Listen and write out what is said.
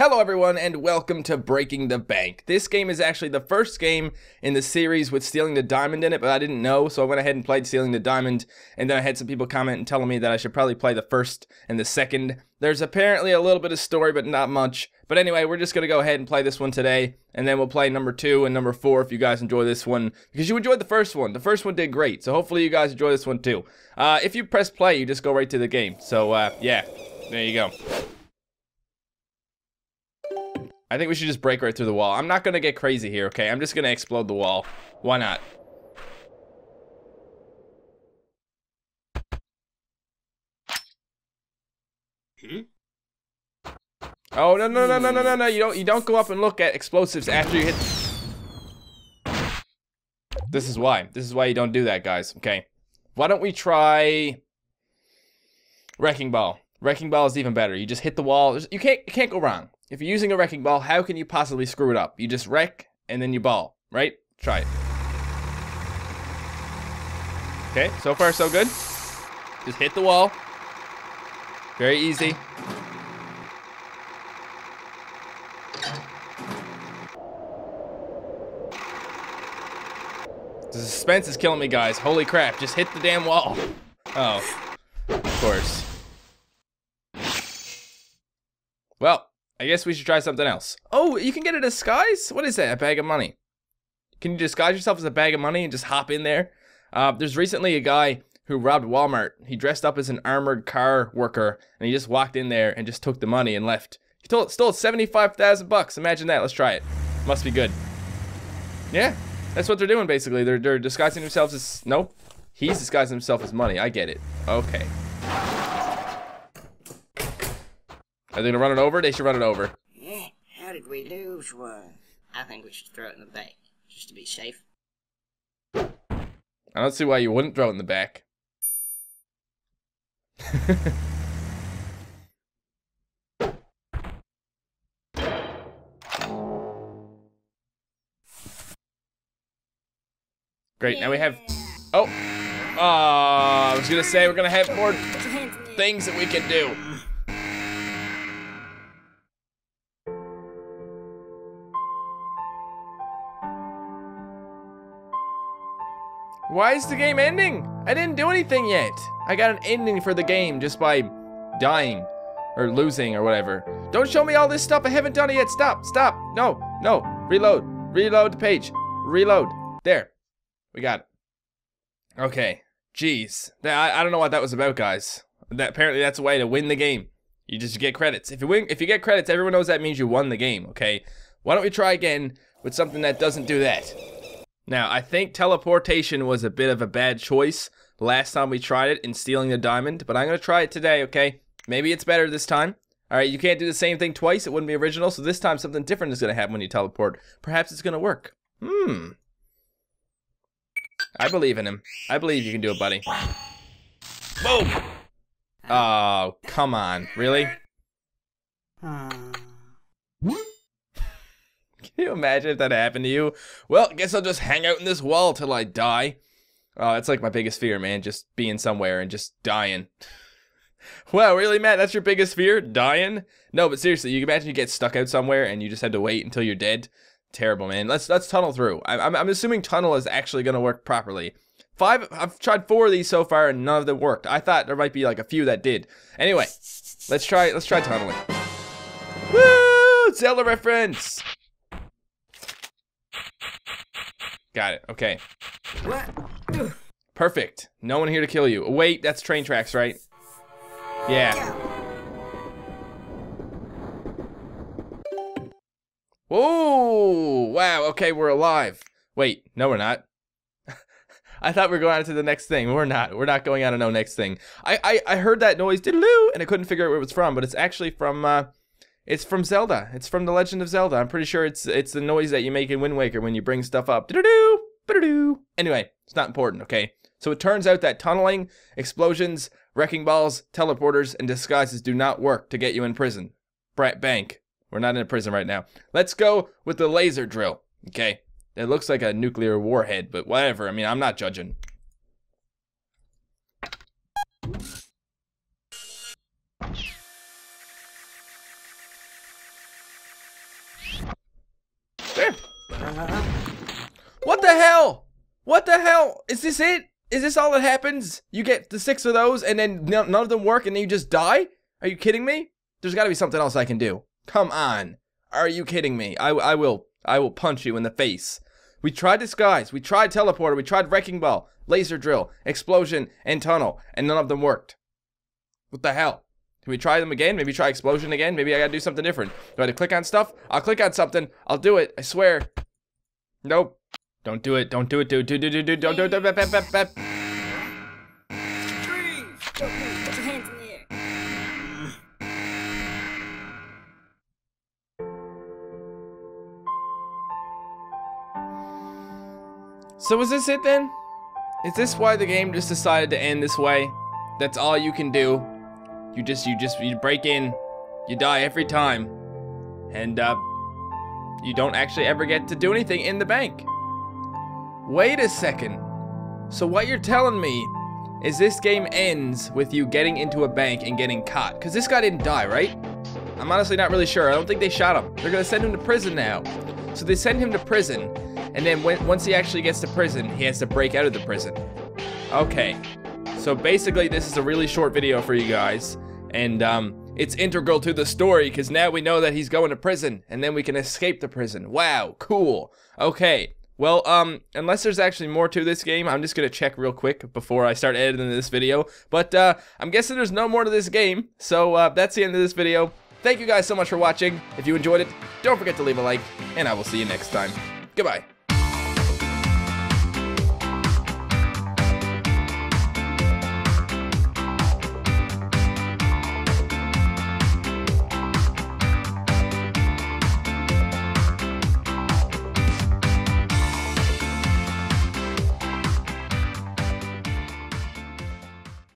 Hello everyone and welcome to Breaking the Bank. This game is actually the first game in the series with Stealing the Diamond in it, but I didn't know, so I went ahead and played Stealing the Diamond, and then I had some people comment and telling me that I should probably play the first and the second. There's apparently a little bit of story, but not much. But anyway, we're just going to go ahead and play this one today, and then we'll play number two and number four if you guys enjoy this one, because you enjoyed the first one. The first one did great, so hopefully you guys enjoy this one too. Uh, if you press play, you just go right to the game. So, uh, yeah, there you go. I think we should just break right through the wall. I'm not going to get crazy here, okay? I'm just going to explode the wall. Why not? Hmm? Oh, no, no, no, no, no, no, no. You don't, you don't go up and look at explosives after you hit... This is why. This is why you don't do that, guys, okay? Why don't we try... Wrecking Ball. Wrecking Ball is even better. You just hit the wall. You can't, you can't go wrong. If you're using a wrecking ball, how can you possibly screw it up? You just wreck and then you ball, right? Try it. Okay, so far so good. Just hit the wall. Very easy. The suspense is killing me, guys. Holy crap, just hit the damn wall. Oh, of course. Well, I guess we should try something else. Oh, you can get a disguise? What is that? A bag of money. Can you disguise yourself as a bag of money and just hop in there? Uh, there's recently a guy who robbed Walmart. He dressed up as an armored car worker and he just walked in there and just took the money and left. He told, stole 75,000 bucks. Imagine that. Let's try it. Must be good. Yeah, that's what they're doing basically. They're, they're disguising themselves as... Nope. He's disguising himself as money. I get it. Okay. Are they gonna run it over? They should run it over. Yeah, how did we lose one? I think we should throw it in the back, just to be safe. I don't see why you wouldn't throw it in the back. Great, now we have... Oh! Oh, I was gonna say we're gonna have more things that we can do. Why is the game ending? I didn't do anything yet. I got an ending for the game just by dying or losing or whatever. Don't show me all this stuff. I haven't done it yet. Stop, stop. No, no. Reload. Reload the page. Reload. There. We got it. Okay. Jeez. I, I don't know what that was about, guys. That Apparently that's a way to win the game. You just get credits. If you win, if you get credits, everyone knows that means you won the game, okay? Why don't we try again with something that doesn't do that? Now, I think teleportation was a bit of a bad choice last time we tried it in stealing the diamond, but I'm going to try it today, okay? Maybe it's better this time. All right, you can't do the same thing twice. It wouldn't be original, so this time something different is going to happen when you teleport. Perhaps it's going to work. Hmm. I believe in him. I believe you can do it, buddy. Boom! Oh, come on. Really? Can you imagine if that happened to you? Well, I guess I'll just hang out in this wall till I die. Uh, oh, that's like my biggest fear, man. Just being somewhere and just dying. Wow, really, Matt? That's your biggest fear? Dying? No, but seriously, you can imagine you get stuck out somewhere and you just had to wait until you're dead. Terrible, man. Let's let's tunnel through. I'm I'm assuming tunnel is actually gonna work properly. Five. I've tried four of these so far and none of them worked. I thought there might be like a few that did. Anyway, let's try let's try tunneling. Woo! Zelda reference. Got it. Okay. Perfect. No one here to kill you. Wait, that's train tracks, right? Yeah. Whoa! Wow, okay, we're alive. Wait, no we're not. I thought we were going on to the next thing. We're not. We're not going on to no next thing. I, I, I heard that noise, diddle and I couldn't figure out where it was from, but it's actually from, uh, it's from Zelda. It's from The Legend of Zelda. I'm pretty sure it's it's the noise that you make in Wind Waker when you bring stuff up. Do-do-do, do Anyway, it's not important, okay? So it turns out that tunneling, explosions, wrecking balls, teleporters, and disguises do not work to get you in prison. Brat Bank. We're not in a prison right now. Let's go with the laser drill, okay? It looks like a nuclear warhead, but whatever. I mean, I'm not judging. What the hell? What the hell? Is this it? Is this all that happens? You get the six of those and then none of them work and then you just die? Are you kidding me? There's got to be something else I can do. Come on. Are you kidding me? I, I will I will punch you in the face. We tried disguise, we tried teleporter, we tried wrecking ball, laser drill, explosion, and tunnel, and none of them worked. What the hell? Can we try them again? Maybe try explosion again? Maybe I gotta do something different. Do I have to click on stuff? I'll click on something. I'll do it. I swear. Nope. Don't do it. Don't do it, dude. Do, do, do, do, don't do it. Bep, bep, bep. So is this it then? Is this why the game just decided to end this way? That's all you can do. You just, you just, you break in, you die every time, and uh, you don't actually ever get to do anything in the bank. Wait a second. So what you're telling me is this game ends with you getting into a bank and getting caught? Because this guy didn't die, right? I'm honestly not really sure. I don't think they shot him. They're gonna send him to prison now. So they send him to prison, and then when, once he actually gets to prison, he has to break out of the prison. Okay. So basically, this is a really short video for you guys, and um, it's integral to the story because now we know that he's going to prison, and then we can escape the prison. Wow, cool. Okay. Well, um, unless there's actually more to this game, I'm just gonna check real quick before I start editing this video. But uh, I'm guessing there's no more to this game, so uh, that's the end of this video. Thank you guys so much for watching. If you enjoyed it, don't forget to leave a like, and I will see you next time. Goodbye.